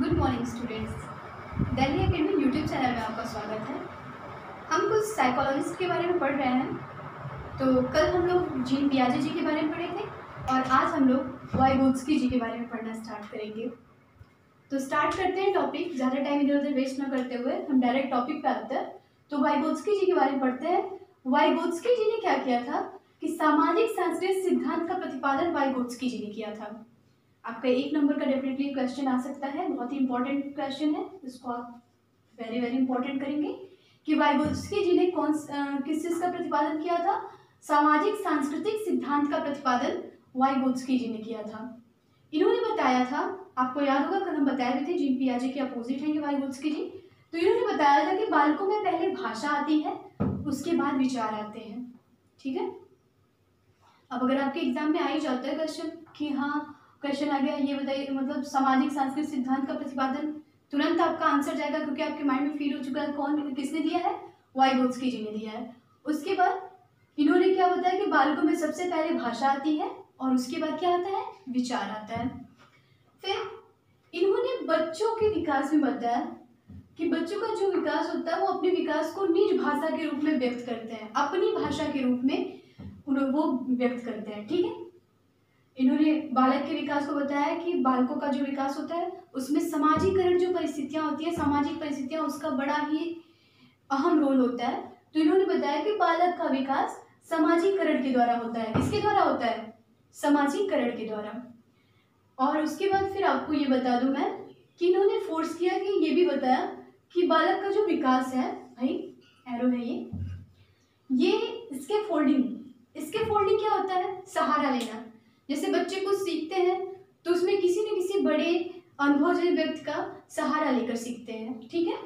Good morning students Delhi academy YouTube channel में आपका स्वागत है। हम कुछ साइकोलॉजिस्ट के बारे में पढ़ रहे हैं। तो कल हम लोग जीन पियाजे जी के बारे में पढ़े थे और आज हम लोग वाई वाइगोत्सकी जी के बारे में पढ़ना स्टार्ट करेंगे। तो स्टार्ट करते हैं टॉपिक ज़्यादा टाइम इधर उधर वेस्ट न करते हुए हम डायरेक्ट टॉपिक पे आते हैं। तो वाई वाइगोत्सकी जी के बारे में पढ़ते हैं। वाई वाइगोत्सकी जी ने क्या किया था कि सामाजिक, सांस्कृतिक सिद्धांत का प्रतिपादन वाई वाइगोत्सकी जी ने किया था। आपका एक नंबर का डेफिनेटली क्वेश्चन आ सकता है, बहुत ही इंपॉर्टेंट क्वेश्चन है, इसको आप वेरी वेरी इंपॉर्टेंट करेंगे कि वाइगोत्सकी जी ने कौन किस चीज़ का प्रतिपादन किया था? सामाजिक, सांस्कृतिक सिद्धांत का प्रतिपादन वाइगोत्सकी जी ने किया था। इन्होंने बताया था, आपको याद होगा, कल हम बताए भी थे जीन पियाजे के अपोजिट हैं वाइगोत्सकी जी। तो इन्होंने बताया था कि बालकों में पहले भाषा आती है, उसके बाद विचार आते हैं। ठीक है? अब अगर आपके एग्ज़ाम में आ ही जाता है क्वेश्चन कि हाँ क्वेश्चन आ गया, ये बताइए मतलब सामाजिक, सांस्कृतिक सिद्धांत का प्रतिपादन तुरंत आपका आंसर जाएगा क्योंकि आपके माइंड में फील हो चुका है कौन, किसने दिया है? वाई गोल्सकी जी ने दिया है। उसके बाद इन्होंने क्या बताया कि बालकों में सबसे पहले भाषा आती है और उसके बाद क्या आता है? विचार आता है। फिर इन्होंने बच्चों के विकास में बताया कि बच्चों का जो विकास होता है, वो अपने विकास को निज भाषा के रूप में व्यक्त करते हैं, अपनी भाषा के रूप में वो व्यक्त करते हैं, ठीक है? इन्होंने बालक के विकास को बताया कि बालकों का जो विकास होता है, उसमें समाजीकरण जो परिस्थितियाँ होती है, सामाजिक परिस्थितियाँ, उसका बड़ा ही अहम रोल होता है। तो इन्होंने बताया कि बालक का विकास समाजीकरण के द्वारा होता है। किसके द्वारा होता है? समाजीकरण के द्वारा। और उसके बाद फिर आपको ये बता दूँ मैं कि इन्होंने फोर्स किया कि ये भी बताया कि बालक का जो विकास है, भाई एरो है ये ये इसके फोल्डिंग इसके फोल्डिंग क्या होता है? सहारा लेना। जैसे बच्चे कुछ सीखते हैं तो उसमें किसी न किसी बड़े अनुभवजन्य व्यक्ति का सहारा लेकर सीखते हैं, ठीक है?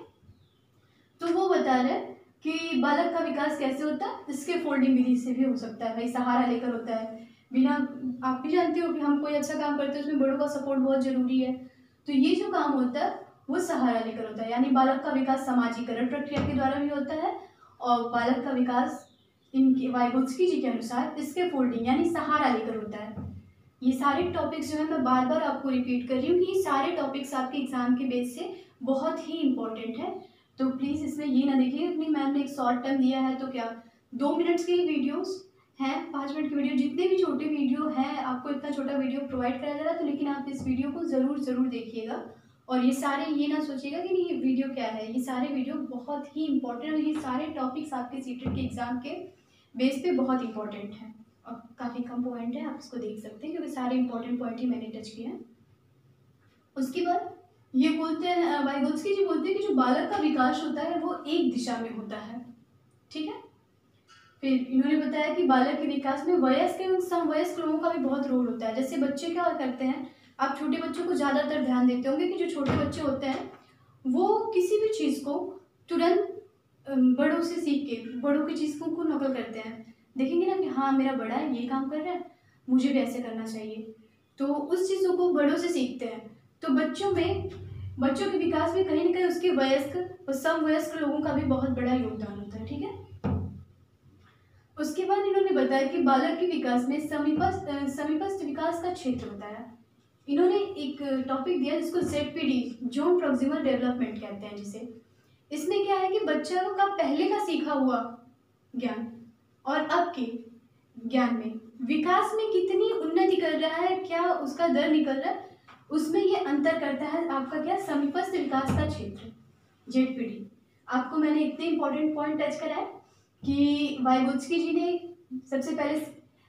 तो वो बता रहे कि बालक का विकास कैसे होता है, इसके फोल्डिंग विधि से भी हो सकता है, भाई सहारा लेकर होता है। बिना, आप भी जानते हो कि हम कोई अच्छा काम करते हैं, उसमें बड़ों का सपोर्ट बहुत ज़रूरी है। तो ये जो काम होता है, वो सहारा लेकर होता है, यानी बालक का विकास सामाजिकरण प्रक्रिया के द्वारा भी होता है और बालक का विकास इनके वाइगोत्सकी जी के अनुसार इसके फोल्डिंग यानी सहारा लेकर होता है। ये सारे टॉपिक्स जो है मैं बार बार आपको रिपीट कर रही हूँ कि ये सारे टॉपिक्स आपके एग्ज़ाम के बेस से बहुत ही इंपॉर्टेंट है। तो प्लीज़ इसमें ये ना देखिए अपनी मैम ने एक शॉर्ट टर्म दिया है तो क्या? दो मिनट्स की वीडियोस हैं, पाँच मिनट की वीडियो जितने भी छोटे वीडियो हैं, आपको इतना छोटा वीडियो प्रोवाइड कराया जा रहा है तो लेकिन आप इस वीडियो को ज़रूर ज़रूर देखिएगा। और ये सारे, ये ना सोचिएगा कि नहीं, ये वीडियो क्या है? ये सारे वीडियो बहुत ही इंपॉर्टेंट और ये सारे टॉपिक्स आपके सीटेड के एग्ज़ाम के बेस पे बहुत इंपॉर्टेंट हैं। और काफ़ी कम पॉइंट है, आप इसको देख सकते हैं, क्योंकि सारे इंपॉर्टेंट पॉइंट ही मैंने टच किए हैं। उसके बाद ये बोलते हैं वाइगोत्सकी जी बोलते हैं कि जो बालक का विकास होता है, वो एक दिशा में होता है। ठीक है? फिर इन्होंने बताया कि बालक के विकास में वयस्क एवं समवयस्क लोगों का भी बहुत रोल होता है। जैसे बच्चे क्या करते हैं, आप छोटे बच्चों को ज़्यादातर ध्यान देते होंगे कि जो छोटे बच्चे होते हैं, वो किसी भी चीज़ को तुरंत बड़ों से सीख के, बड़ों की चीज़ को नकल करते हैं। देखेंगे ना कि हाँ मेरा बड़ा है, ये काम कर रहा है, मुझे भी ऐसे करना चाहिए। तो उस चीज़ों को बड़ों से सीखते हैं। तो बच्चों में, बच्चों के विकास में कहीं ना कहीं उसके वयस्क और समवयस्क लोगों का भी बहुत बड़ा योगदान होता है, ठीक है? उसके बाद इन्होंने बताया कि बालक के विकास में समीपस्थ समीपस्थ विकास का क्षेत्र बताया। इन्होंने एक टॉपिक दिया जिसको Z P D zone proximal development कहते हैं जिसे। इसमें क्या है कि बच्चों का पहले का सीखा हुआ ज्ञान और अब के ज्ञान में, विकास में कितनी उन्नति कर रहा है, क्या उसका दर निकल रहा है, उसमें ये अंतर करता है आपका क्या समीपस्थ विकास का क्षेत्र, जेड पी डी। आपको मैंने इतने इंपॉर्टेंट पॉइंट टच करा है कि वाइगोत्सकी जी ने सबसे पहले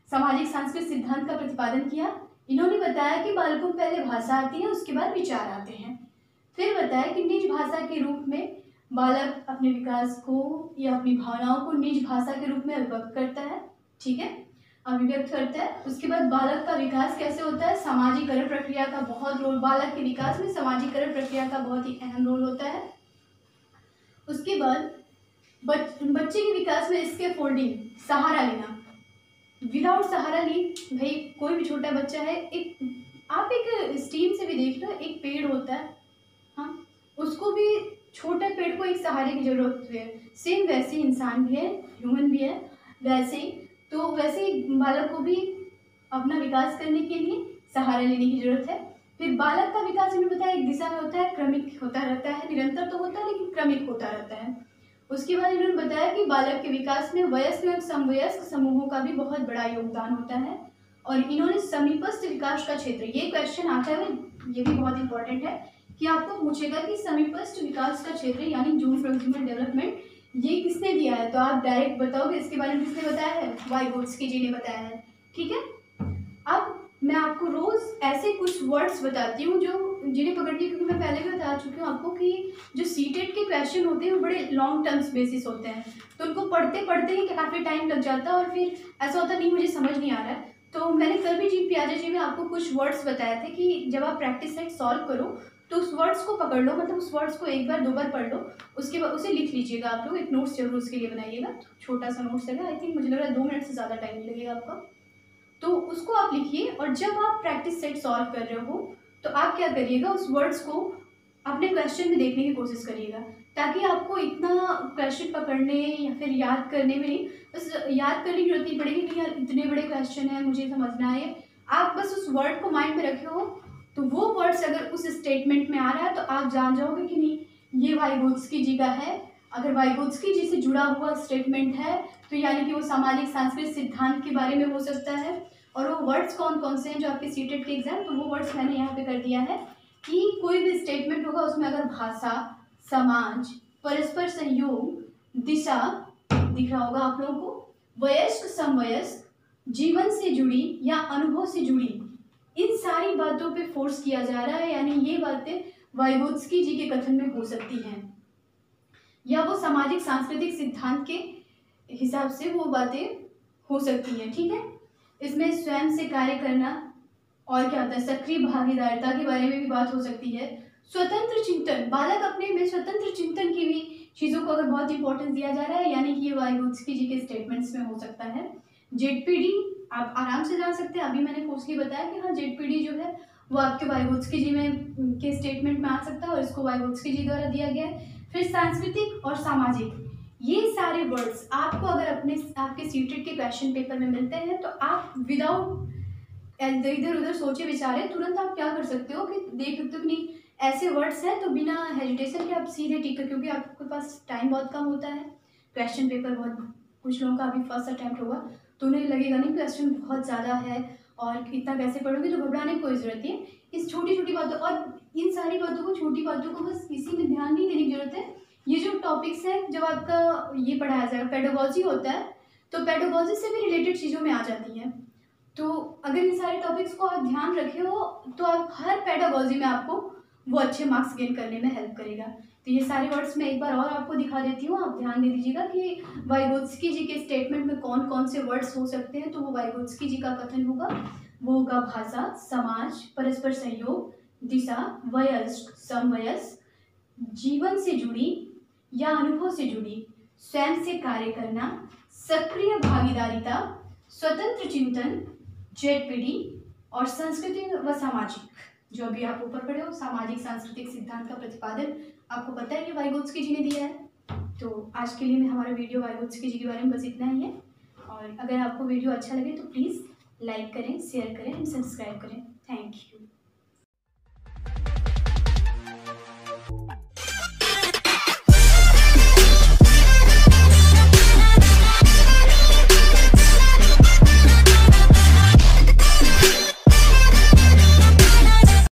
सामाजिक सांस्कृतिक सिद्धांत का प्रतिपादन किया। इन्होंने बताया कि बालकों पहले भाषा आती है, उसके बाद विचार आते हैं। फिर बताया कि निज भाषा के रूप में बालक अपने विकास को या अपनी भावनाओं को निज भाषा के रूप में अभिव्यक्त करता है ठीक है? अभिव्यक्त करता है। उसके बाद बालक का विकास कैसे होता है? सामाजिकरण प्रक्रिया का बहुत रोल बालक के विकास में सामाजिकरण प्रक्रिया का बहुत ही अहम रोल होता है। उसके बाद बच, बच्चे के विकास में इसके फोल्डिंग सहारा लेना। विदाउट सहारा ली भाई कोई भी छोटा बच्चा है एक आप एक स्टीम से भी देख लो एक पेड़ होता है हाँ? उसको भी छोटे पेड़ को एक सहारे की ज़रूरत है। सेम वैसे इंसान भी है ह्यूमन भी है, वैसे ही। तो वैसे ही बालक को भी अपना विकास करने के लिए सहारा लेने की ज़रूरत है। फिर बालक का विकास इन्होंने बताया एक दिशा में होता है, क्रमिक होता रहता है, निरंतर तो होता है, लेकिन क्रमिक होता रहता है। उसके बाद इन्होंने बताया कि बालक के विकास में वयस्क एवं समवयस्क समूहों का भी बहुत बड़ा योगदान होता है और इन्होंने समीपस्थ विकास का क्षेत्र, ये क्वेश्चन आता है, ये भी बहुत इंपॉर्टेंट है। कि आपको पूछेगा कि समीपस्थ विकास का क्षेत्र, यानी जून प्रोक्सिमल डेवलपमेंट, ये किसने दिया है? तो आप डायरेक्ट बताओगे, इसके बारे में किसने बताया है? वाई की जी ने बताया है। ठीक है? अब मैं आपको रोज़ ऐसे कुछ वर्ड्स बताती हूँ जो, जिन्हें पकड़नी क्योंकि मैं पहले भी बता चुकी हूँ आपको कि जो सी के क्वेश्चन होते हैं, वो बड़े लॉन्ग टर्म्स बेसिस होते हैं। तो उनको पढ़ते पढ़ते ही काफ़ी टाइम लग जाता है और फिर ऐसा होता नहीं, मुझे समझ नहीं आ रहा है। तो मैंने कल भी जी प्याजा जी में आपको कुछ वर्ड्स बताए थे कि जब आप प्रैक्टिस सेट सॉल्व करो तो उस वर्ड्स को पकड़ लो मतलब उस वर्ड्स को एक बार, दो बार पढ़ लो, उसके बाद उसे लिख लीजिएगा आप लोग, एक नोट्स ज़रूर उसके लिए बनाइएगा, छोटा सा नोट्स है आई थिंक मुझे लग रहा है दो मिनट से ज़्यादा टाइम लगेगा आपका। तो उसको आप लिखिए, और जब आप प्रैक्टिस सेट सॉल्व कर रहे हो तो आप क्या करिएगा, उस वर्ड्स को अपने क्वेश्चन में देखने की कोशिश करिएगा, ताकि आपको इतना क्वेश्चन पकड़ने या फिर याद करने में नहीं, बस याद करने की ज़रूरत नहीं पड़ेगी कि यार इतने बड़े क्वेश्चन है, मुझे समझना है। आप बस उस वर्ड को माइंड में रखे हो तो वो वर्ड्स अगर उस स्टेटमेंट में आ रहा है तो आप जान जाओगे कि नहीं, ये वाइगोत्सकी जी का है। अगर वाइगोत्सकी जी से जुड़ा हुआ स्टेटमेंट है तो यानी कि वो सामाजिक, सांस्कृतिक सिद्धांत के बारे में हो सकता है। और वो वर्ड्स कौन कौन से हैं जो आपके सीटेड के एग्ज़ाम तो वो वर्ड्स मैंने यहाँ पे कर दिया है कि कोई भी स्टेटमेंट होगा, उसमें अगर भाषा, समाज, परस्पर सहयोग दिशा दिख रहा होगा आप लोगों को, वयस्क, समवयस्क, जीवन से जुड़ी या अनुभव से जुड़ी सारी बातों पे फोर्स किया जा रहा है, यानी ये बातें वाइगोत्सकी जी के कथन में हो सकती हैं। या वो सामाजिक, सांस्कृतिक सिद्धांत के हिसाब से वो बातें हो सकती हैं, ठीक है? इसमें स्वयं से कार्य करना और क्या होता है? सक्रिय भागीदारिता के बारे में भी बात हो सकती है। स्वतंत्र चिंतन, बालक अपने में स्वतंत्र चिंतन की भी चीज़ों को अगर बहुत इंपॉर्टेंस दिया जा रहा है, यानी कि ये वायुत्सकी जी के स्टेटमेंट्स में हो सकता है। जेडपीडी आप आराम से जान सकते हैं। अभी मैंने फोर्सली बताया कि हाँ जेडपीडी जो है, वो आपके वायुत्सकी जी में के स्टेटमेंट में आ सकता है और इसको वायुत्सकी जी द्वारा दिया गया है। फिर सांस्कृतिक और सामाजिक, ये सारे वर्ड्स आपको अगर अपने, आपके सीटेड के क्वेश्चन पेपर में मिलते हैं तो आप विदाउट इधर उधर सोचे विचारे, तुरंत आप क्या कर सकते हो कि देख सकते हो कि नहीं, ऐसे वर्ड्स हैं तो बिना हेजिटेशन के आप सीधे टिक कर क्योंकि आपके पास टाइम बहुत कम होता है। क्वेश्चन पेपर बहुत, कुछ लोगों का अभी फ़र्स्ट अटैम्प्ट होगा। तो उन्हें लगेगा, नहीं क्वेश्चन बहुत ज़्यादा है और इतना कैसे पढ़ोगे? तो घबराने की कोई ज़रूरत नहीं इस छोटी छोटी बातों और इन सारी बातों को, छोटी बातों को बस इसी में ध्यान नहीं देने की ज़रूरत है। ये जो टॉपिक्स है, जब आपका ये पढ़ाया जाएगा पेडोगॉजी होता है तो पेडोगॉजी से भी रिलेटेड चीज़ों में आ जाती हैं। तो अगर इन सारे टॉपिक्स को आप ध्यान रखे हो तो आप हर पेडोगॉजी में आपको वो अच्छे मार्क्स गेन करने में हेल्प करेगा। तो ये सारे वर्ड्स मैं एक बार और आपको दिखा देती हूँ। आप ध्यान दे दीजिएगा कि वाइगोत्सकी जी के स्टेटमेंट में कौन कौन से वर्ड्स हो सकते हैं तो वो वाइगोत्सकी जी का कथन होगा। वो होगा भाषा, समाज, परस्पर सहयोग, दिशा, वयस्क, समवयस्क, जीवन से जुड़ी या अनुभव से जुड़ी, स्वयं से कार्य करना, सक्रिय भागीदारिता, स्वतंत्र चिंतन जेडपीडी और संस्कृति व सामाजिक। जो अभी आप ऊपर पढ़े हो, सामाजिक, सांस्कृतिक सिद्धांत का प्रतिपादन, आपको पता है कि वाइगोत्सकी जी ने दिया है। तो आज के लिए मैं हमारा वीडियो वाइगोत्सकी जी के बारे में बस इतना ही है। और अगर आपको वीडियो अच्छा लगे तो प्लीज़ लाइक करें, शेयर करें एंड सब्सक्राइब करें। Thank you.